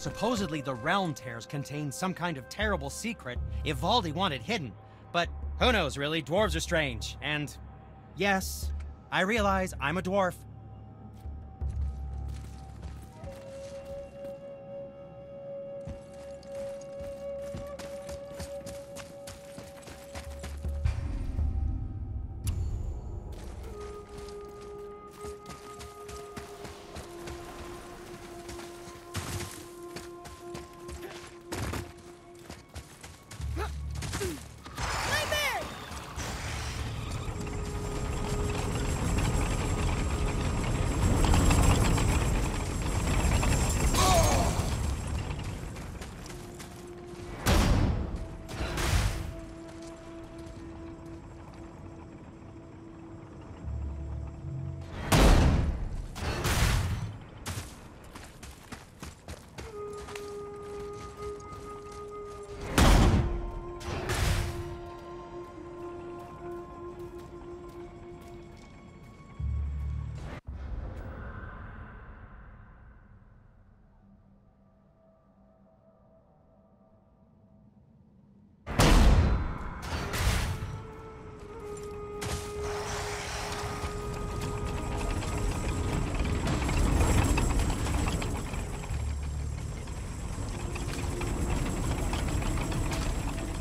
Supposedly the Realm Tears contain some kind of terrible secret Ivaldi wanted hidden. But who knows, really? Dwarves are strange. And yes, I realize I'm a dwarf.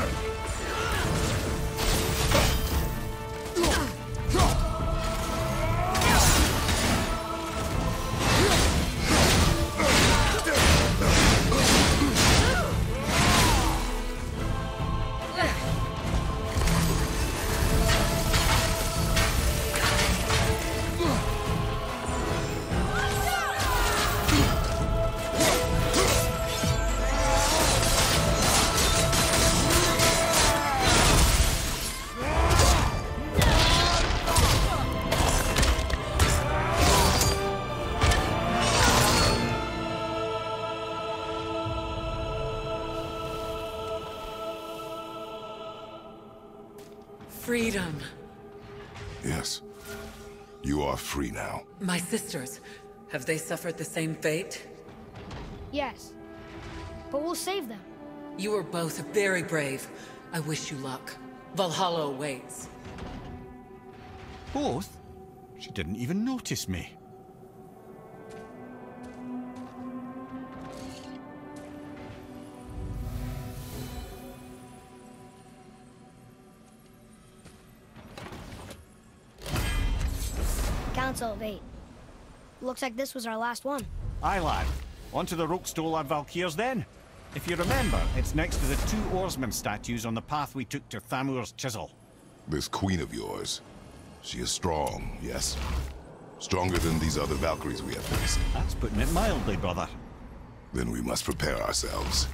Ugh! Freedom. Yes. You are free now. My sisters, have they suffered the same fate? Yes. but we'll save them. You are both very brave. I wish you luck. Valhalla awaits. Both? She didn't even notice me. Council of Eight. Looks like this was our last one. Aye, lad. On to the Rokstol and Valkyrs then. If you remember, it's next to the two oarsmen statues on the path we took to Thamur's chisel. This queen of yours, she is strong, yes? Stronger than these other Valkyries we have faced. That's putting it mildly, brother. Then we must prepare ourselves.